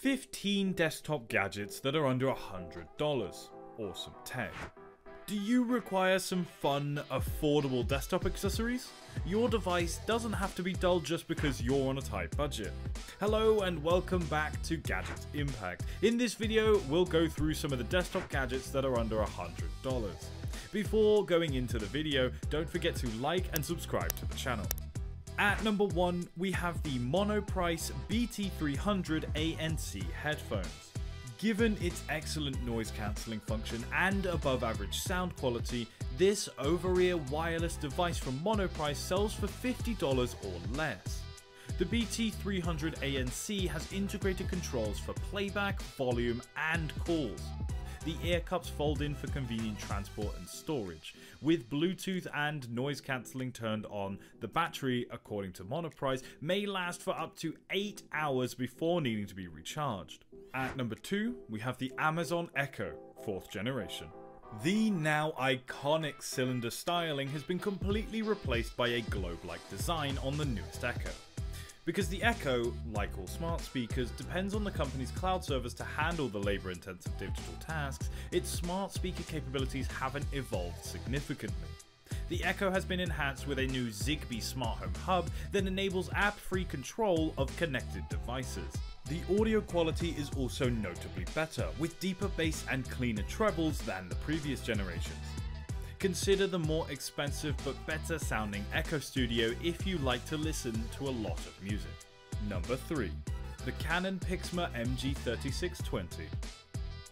15 desktop gadgets that are under $100. Awesome tech. Do you require some fun, affordable desktop accessories? Your device doesn't have to be dull just because you're on a tight budget. Hello and welcome back to Gadget Impact. In this video, we'll go through some of the desktop gadgets that are under $100. Before going into the video, don't forget to like and subscribe to the channel. At number 1, we have the Monoprice BT300 ANC headphones. Given its excellent noise cancelling function and above average sound quality, this over-ear wireless device from Monoprice sells for $50 or less. The BT300 ANC has integrated controls for playback, volume and calls. The ear cups fold in for convenient transport and storage. With Bluetooth and noise cancelling turned on, the battery, according to Monoprice, may last for up to 8 hours before needing to be recharged. At number 2, we have the Amazon Echo, 4th generation. The now iconic cylinder styling has been completely replaced by a globe-like design on the newest Echo. Because the Echo, like all smart speakers, depends on the company's cloud servers to handle the labour intensive digital tasks, its smart speaker capabilities haven't evolved significantly. The Echo has been enhanced with a new Zigbee smart home hub that enables app free control of connected devices. The audio quality is also notably better, with deeper bass and cleaner trebles than the previous generations. Consider the more expensive but better sounding Echo Studio if you like to listen to a lot of music. Number 3. The Canon PIXMA MG3620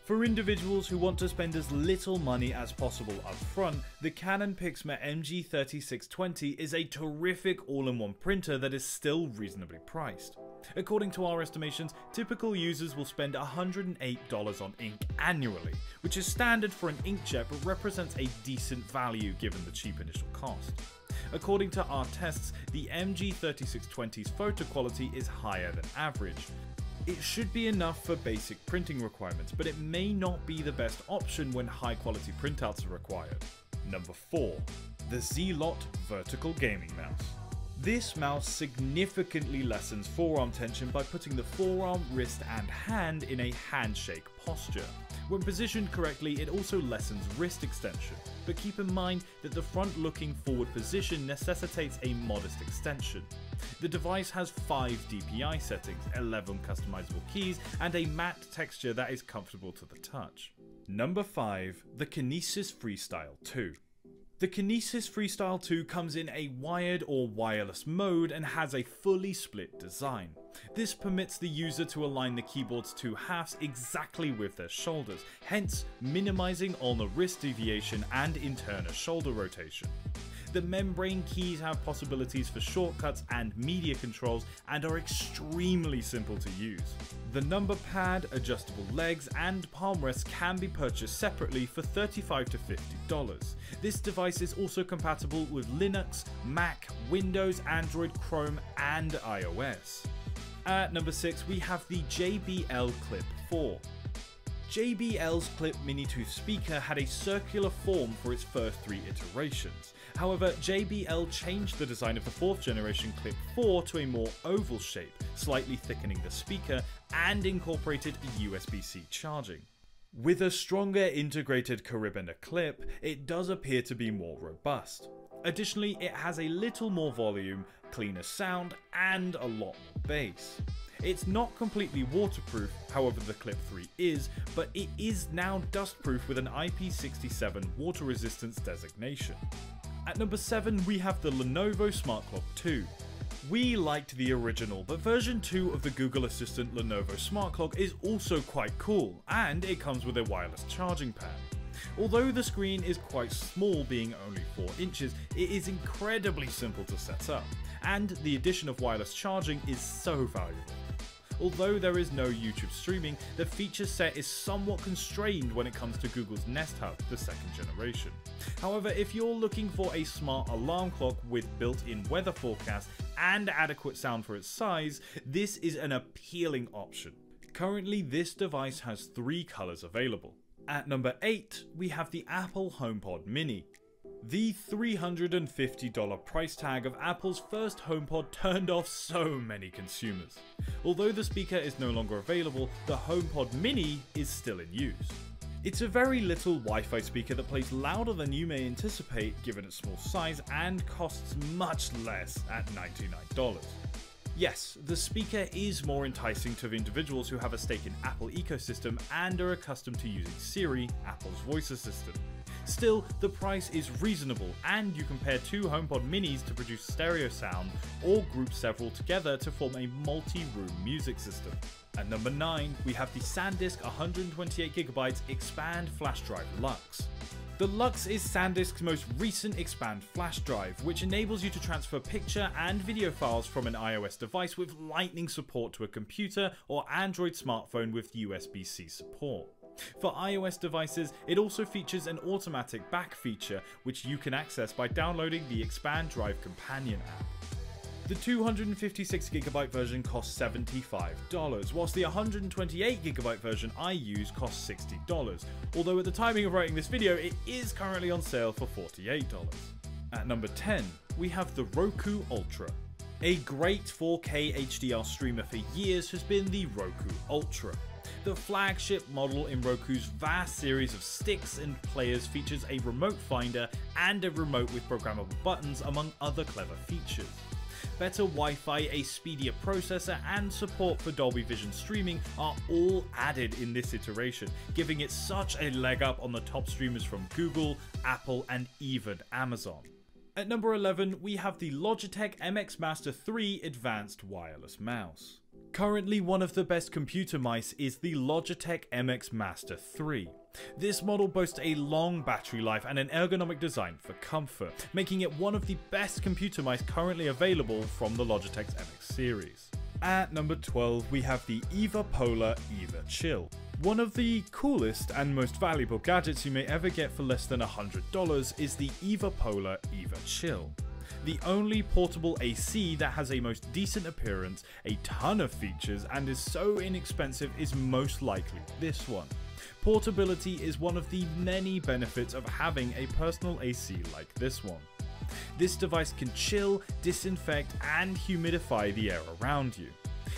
for individuals who want to spend as little money as possible up front, the Canon PIXMA MG3620 is a terrific all-in-one printer that is still reasonably priced. According to our estimations, typical users will spend $108 on ink annually, which is standard for an inkjet but represents a decent value given the cheap initial cost. According to our tests, the MG3620's photo quality is higher than average. It should be enough for basic printing requirements, but it may not be the best option when high quality printouts are required. Number 4. The Zlot Vertical Gaming Mouse. This mouse significantly lessens forearm tension by putting the forearm, wrist and hand in a handshake posture. When positioned correctly, it also lessens wrist extension, but keep in mind that the front looking forward position necessitates a modest extension. The device has 5 DPI settings, 11 customizable keys, and a matte texture that is comfortable to the touch. Number 5. The Kinesis Freestyle 2 the Kinesis Freestyle 2 comes in a wired or wireless mode and has a fully split design. This permits the user to align the keyboard's two halves exactly with their shoulders, hence minimizing the wrist deviation and in turn a shoulder rotation. The membrane keys have possibilities for shortcuts and media controls and are extremely simple to use. The number pad, adjustable legs and palm rests can be purchased separately for 35 to $50. This device is also compatible with Linux, Mac, Windows, Android, Chrome and iOS. At number 6 we have the JBL Clip 4. JBL's Clip Mini Tooth speaker had a circular form for its first three iterations. However, JBL changed the design of the fourth generation Clip 4 to a more oval shape, slightly thickening the speaker, and incorporated USB-C charging. With a stronger integrated carabiner clip, it does appear to be more robust. Additionally, it has a little more volume, cleaner sound, and a lot more bass. It's not completely waterproof, however the Clip 3 is, but it is now dustproof with an IP67 water resistance designation. At number 7 we have the Lenovo Smart Clock 2. We liked the original, but version 2 of the Google Assistant Lenovo Smart Clock is also quite cool, and it comes with a wireless charging pad. Although the screen is quite small being only 4 inches, it is incredibly simple to set up, and the addition of wireless charging is so valuable. Although there is no YouTube streaming, the feature set is somewhat constrained when it comes to Google's Nest Hub, the second generation. However, if you're looking for a smart alarm clock with built-in weather forecast and adequate sound for its size, this is an appealing option. Currently, this device has three colours available. At number 8, we have the Apple HomePod Mini. The $350 price tag of Apple's first HomePod turned off so many consumers. Although the speaker is no longer available, the HomePod Mini is still in use. It's a very little Wi-Fi speaker that plays louder than you may anticipate given its small size and costs much less at $99. Yes, the speaker is more enticing to the individuals who have a stake in Apple ecosystem and are accustomed to using Siri, Apple's voice assistant. Still, the price is reasonable, and you can pair two HomePod minis to produce stereo sound, or group several together to form a multi-room music system. At number 9, we have the SanDisk 128GB iXpand Flash Drive Luxe. The Luxe is SanDisk's most recent iXpand flash drive, which enables you to transfer picture and video files from an iOS device with lightning support to a computer or Android smartphone with USB-C support. For iOS devices, it also features an automatic back feature, which you can access by downloading the iXpand Drive Companion app. The 256GB version costs $75, whilst the 128GB version I use costs $60, although at the timing of writing this video it is currently on sale for $48. At number 10, we have the Roku Ultra. A great 4K HDR streamer for years has been the Roku Ultra. The flagship model in Roku's vast series of sticks and players features a remote finder and a remote with programmable buttons among other clever features better Wi-Fi, a speedier processor, and support for Dolby Vision streaming are all added in this iteration, giving it such a leg up on the top streamers from Google, Apple, and even Amazon. At number 11, we have the Logitech MX Master 3 Advanced Wireless Mouse. Currently one of the best computer mice is the Logitech MX Master 3. This model boasts a long battery life and an ergonomic design for comfort, making it one of the best computer mice currently available from the Logitech MX series. At number 12 we have the Eva Polar Eva Chill. One of the coolest and most valuable gadgets you may ever get for less than $100 is the Eva Polar Eva Chill the only portable AC that has a most decent appearance, a ton of features, and is so inexpensive is most likely this one. Portability is one of the many benefits of having a personal AC like this one. This device can chill, disinfect, and humidify the air around you.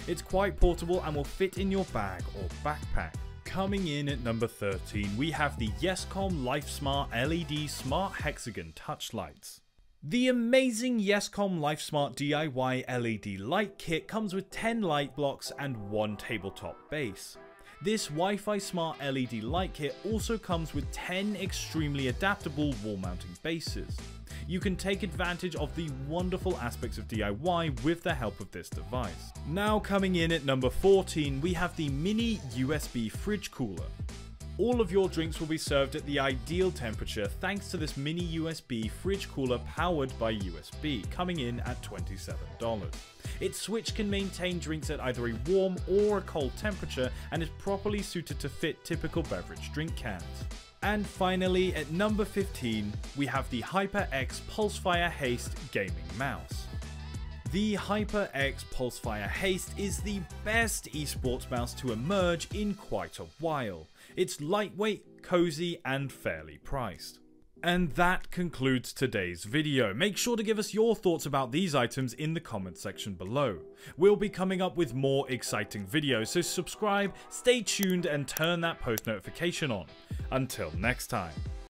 It's quite portable and will fit in your bag or backpack. Coming in at number 13, we have the Yescom LifeSmart LED Smart Hexagon Touch Lights. The amazing Yescom LifeSmart DIY LED light kit comes with 10 light blocks and one tabletop base. This Wi-Fi smart LED light kit also comes with 10 extremely adaptable wall mounting bases. You can take advantage of the wonderful aspects of DIY with the help of this device. Now coming in at number 14 we have the mini USB fridge cooler. All of your drinks will be served at the ideal temperature thanks to this mini USB fridge cooler powered by USB, coming in at $27. Its switch can maintain drinks at either a warm or a cold temperature and is properly suited to fit typical beverage drink cans. And finally, at number 15, we have the HyperX Pulsefire Haste Gaming Mouse. The HyperX Pulsefire Haste is the best esports mouse to emerge in quite a while. It's lightweight, cozy, and fairly priced. And that concludes today's video. Make sure to give us your thoughts about these items in the comment section below. We'll be coming up with more exciting videos, so subscribe, stay tuned, and turn that post notification on. Until next time.